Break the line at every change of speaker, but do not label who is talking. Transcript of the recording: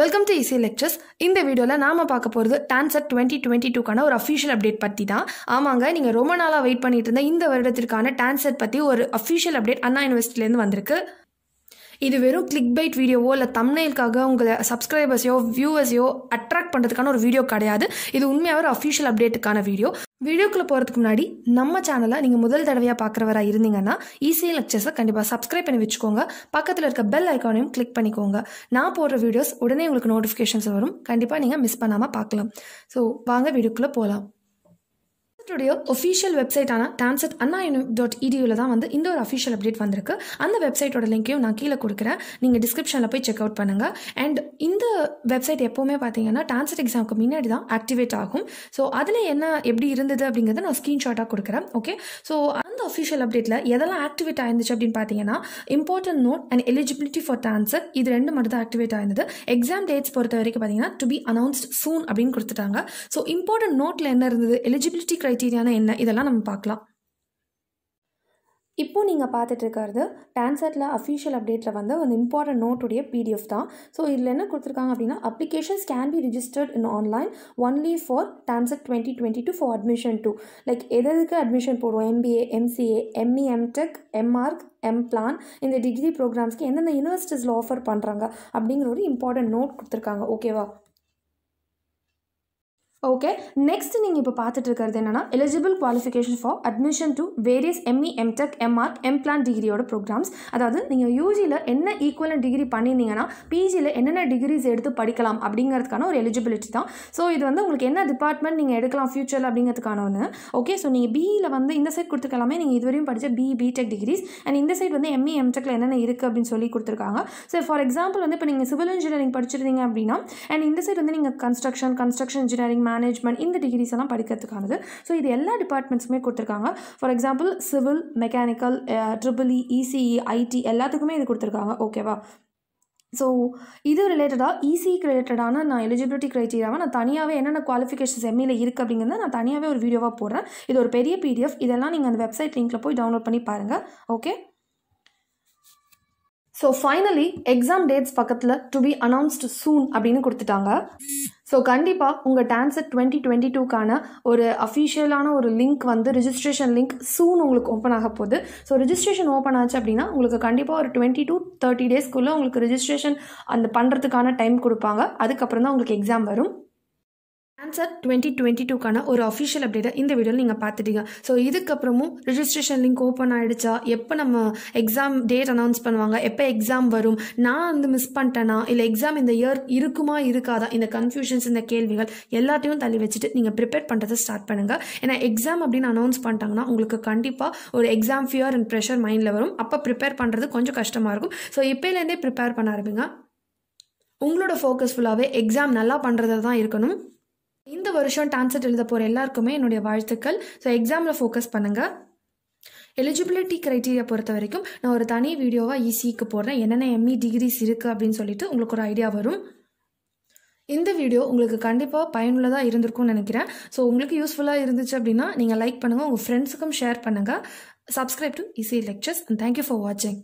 Welcome to EC lectures இந்த வீடியோவில் நாம பார்க்க போகிறது டான்சர் டுவெண்ட்டி டுவெண்ட்டி டூக்கான ஒரு அஃபிஷியல் அப்டேட் பற்றி தான். ஆமாங்க நீங்கள் ரொம்ப நாளாக வெயிட் பண்ணிட்டு இருந்த இந்த வருடத்திற்கான டான்சர் பற்றி ஒரு அஃபிஷியல் அப்டேட் அண்ணா யூனிவர்சிட்டிலேருந்து வந்திருக்கு. இது வெறும் கிளிக் பைட் வீடியோவோ இல்லை தம்னைலுக்காக உங்களை சப்ஸ்கிரைபர்ஸையோ வியூவர்ஸையோ அட்ராக்ட் பண்ணுறதுக்கான ஒரு வீடியோ கிடையாது. இது உண்மையாக ஒரு அஃபிஷியல் அப்டேட்டுக்கான வீடியோ வீடியோக்குள்ளே போகிறதுக்கு முன்னாடி நம்ம சேனலை நீங்கள் முதல் தடவையாக பார்க்குறவராக இருந்தீங்கன்னா ஈஸியாக லெக்சர்ஸை கண்டிப்பாக சப்ஸ்கிரைப் பண்ணி வச்சுக்கோங்க. பக்கத்தில் இருக்க பெல் ஐக்கானையும் கிளிக் பண்ணிக்கோங்க. நான் போடுற வீடியோஸ் உடனே உங்களுக்கு நோட்டிஃபிகேஷன்ஸ் வரும். கண்டிப்பாக நீங்கள் மிஸ் பண்ணாமல் பார்க்கலாம் ஸோ வாங்க வீடியோக்குள்ளே போகலாம் டான்செட்டுடைய ஒஃபிஷியல் வெப்சைட்டான டான்செட் அண்ணா யூனிவ் டாட் இடியூவில் தான் வந்து இந்த ஒரு அஃபிஷியல் அப்டேட் வந்திருக்கு. அந்த வெப்சைட்டோட லிங்க்கையும் நான் கீழே கொடுக்குறேன். நீங்கள் டிஸ்கிரிப்ஷனில் போய் செக் அவுட் பண்ணுங்கள் அண்ட் இந்த வெப்சைட் எப்போவுமே பார்த்தீங்கன்னா டான்செட் எக்ஸாமுக்கு முன்னாடி தான் ஆக்டிவேட் ஆகும். ஸோ அதில் என்ன எப்படி இருந்தது அப்படிங்கிறத நான் ஸ்க்ரீன்ஷாட்டாக கொடுக்குறேன். ஓகே ஸோ அந்த அஃபிஷியல் அப்டேட்டில் எதெல்லாம் ஆக்டிவேட் ஆயிருந்துச்சு அப்படின்னு பார்த்தீங்கன்னா important note and eligibility for TANCET இது ரெண்டு மட்டும் தான் ஆக்டிவேட் ஆயிருந்தது. எக்ஸாம் டேட்ஸ் பொறுத்த வரைக்கும் பார்த்தீங்கன்னா டு பி அனௌன்ஸ்ட் சூன் அப்படின்னு கொடுத்துட்டாங்க. ஸோ இம்பார்ட்டன்ட் நோட்டில் என்ன இருந்தது? எலிஜிபிலிட்டி க்ரைட்டீரியானா என்ன? இதெல்லாம் நம்ம பார்க்கலாம். இப்போது நீங்கள் பார்த்துட்ருக்கிறது டான்செட்டில் அஃபிஷியல் அப்டேட்டில் வந்து அந்த இம்பார்ட்டன்ட் நோட்டுடைய பிடிஎஃப் தான். ஸோ இதில் என்ன கொடுத்துருக்காங்க அப்படின்னா applications can be registered in online only for TANCET twenty twenty two for admission to like எதற்கு அட்மிஷன் போடுவோம்? MBA MCA ME MTech MArch M plan இந்த டிகிரி ப்ரோக்ராம்ஸ்க்கு எந்தெந்த யூனிவர்சிட்டிஸில் ஆஃபர் பண்ணுறாங்க அப்படிங்கிற ஒரு இம்பார்ட்டன்ட் நோட் கொடுத்துருக்காங்க. ஓகேவா ஓகே நெக்ஸ்ட் நீங்கள் இப்போ பார்த்துட்டு இருக்கிறது என்னன்னா eligible qualification for admission to various ME MTech MArch M plan டிகிரியோட programs அதாவது நீங்கள் யூஜியில் என்ன ஈக்குவலன் டிகிரி பண்ணியிருந்தீங்கன்னா பிஜியில் என்னென்ன டிகிரிஸ் எடுத்து படிக்கலாம் அப்படிங்கிறதுக்கான ஒரு எலிஜிபிலிட்டி தான். ஸோ இது வந்து உங்களுக்கு என்ன டிபார்ட்மெண்ட் நீங்கள் எடுக்கலாம் ஃபியூச்சரில் அப்படிங்கிறதுக்கான ஒன்று ஓகே ஸோ நீங்கள் பிஇயில் வந்து இந்த சைட் கொடுத்துருக்கலாமே நீங்கள் இதுவரையும் படித்த பிஇ பிடெக் டிகிரிஸ் அண்ட் இந்த சைட் வந்து எம்இ எம்டெக்கில் என்னென்ன இருக்குது அப்படின்னு சொல்லி கொடுத்துருக்காங்க. ஸோ ஃபார் எக்ஸாம்பிள் வந்து இப்போ நீங்கள் சிவில் இன்ஜினியரிங் படிச்சிருந்தீங்க அப்படின்னா அண்ட் இந்த சைட் வந்து நீங்கள் கன்ஸ்ட்ரக்ஷன் கன்ஸ்ட்ரக்ஷன் இன்ஜினியரிங் மேனேஜ்மெண்ட் இந்த டிகிரிஸ் எல்லாம் படிக்கிறதுக்கானது. ஸோ இது எல்லா டிபார்ட்மெண்ட்ஸுமே கொடுத்துருக்காங்க. For example civil mechanical triple E ECE IT எல்லாத்துக்குமே இது கொடுத்துருக்காங்க. ஓகேவா ஸோ இது ரிலேட்டடாக இசிக்கு ரிலேட்டடான நான் எலிஜிபிலிட்டி க்ரைட்டீரியாவை நான் தனியாகவே என்னென்ன குவாலிஃபிகேஷன்ஸ் எம்இல இருக்குது அப்படிங்கிறத நான் தனியாகவே ஒரு வீடியோவாக போடுறேன். இது ஒரு பெரிய பிடிஎஃப் இதெல்லாம் நீங்கள் அந்த வெப்சைட் லிங்க்கில் போய் டவுன்லோட் பண்ணி பாருங்கள் okay so finally exam dates பக்கத்தில் டு பி அனௌன்ஸ்டு சூன் அப்படின்னு கொடுத்துட்டாங்க. ஸோ கண்டிப்பாக உங்கள் டான்செட் டுவெண்ட்டி டுவெண்ட்டி டூக்கான ஒரு அஃபிஷியலான ஒரு லிங்க் வந்து ரிஜிஸ்ட்ரேஷன் லிங்க் சூன் உங்களுக்கு ஓப்பன் ஆக போகுது. ஸோ ரிஜிஸ்ட்ரேஷன் ஓப்பன் ஆச்சு அப்படின்னா உங்களுக்கு கண்டிப்பாக ஒரு டுவெண்ட்டி டூ தேர்ட்டி டேஸ்க்குள்ளே உங்களுக்கு ரிஜிஸ்ட்ரேஷன் அந்த பண்ணுறதுக்கான டைம் கொடுப்பாங்க. அதுக்கப்புறம் தான் உங்களுக்கு எக்ஸாம் வரும். ஆன்சர் டுவெண்ட்டி டுவெண்ட்டி டூக்கான ஒரு அஃபிஷியல் அப்டேட்டை இந்த வீடியோவில் நீங்கள் பார்த்துட்டீங்க. ஸோ இதுக்கப்புறமும் ரிஜிஸ்ட்ரேஷன் லிங்க் ஓப்பன் ஆகிடுச்சா எப்போ நம்ம எக்ஸாம் டேட் அனௌன்ஸ் பண்ணுவாங்க? எப்போ எக்ஸாம் வரும்? நான் வந்து மிஸ் பண்ணிட்டேனா? இல்லை எக்ஸாம் இந்த இயர் இருக்குமா இருக்காதா? இந்த கன்ஃபியூஷன்ஸ் இந்த கேள்விகள் எல்லாத்தையும் தள்ளி வச்சுட்டு நீங்கள் ப்ரிப்பேர் பண்ணுறதை ஸ்டார்ட் பண்ணுங்கள் ஏன்னா எக்ஸாம் அப்படின்னு அனௌன்ஸ் பண்ணிட்டாங்கன்னா உங்களுக்கு கண்டிப்பாக ஒரு எக்ஸாம் ஃபியர் அண்ட் ப்ரெஷர் மைண்டில் வரும். அப்போ ப்ரிப்பேர் பண்ணுறது கொஞ்சம் கஷ்டமாக இருக்கும். ஸோ இப்போலேருந்தே ப்ரிப்பேர் பண்ண ஆரம்பிங்க. உங்களோட ஃபோக்கஸ் ஃபுல்லாகவே எக்ஸாம் நல்லா பண்ணுறது தான் இருக்கணும். இந்த வருஷம் டான்செட் எழுத போகிற எல்லாருக்குமே என்னுடைய வாழ்த்துக்கள். ஸோ எக்ஸாமில் ஃபோக்கஸ் பண்ணுங்கள் எலிஜிபிலிட்டி க்ரைட்டீரியா பொறுத்த வரைக்கும் நான் ஒரு தனி வீடியோவாக இசிக்கு போடுறேன். என்னென்ன எம்இ டிகிரிஸ் இருக்குது அப்படின்னு சொல்லிட்டு உங்களுக்கு ஒரு ஐடியா வரும். இந்த வீடியோ உங்களுக்கு கண்டிப்பாக பயனுள்ளதாக இருந்திருக்கும்னு நினைக்கிறேன். ஸோ உங்களுக்கு யூஸ்ஃபுல்லாக இருந்துச்சு அப்படின்னா நீங்கள் லைக் பண்ணுங்கள் உங்கள் ஃப்ரெண்ட்ஸுக்கும் ஷேர் பண்ணுங்கள் subscribe to EC lectures and thank you for வாட்சிங்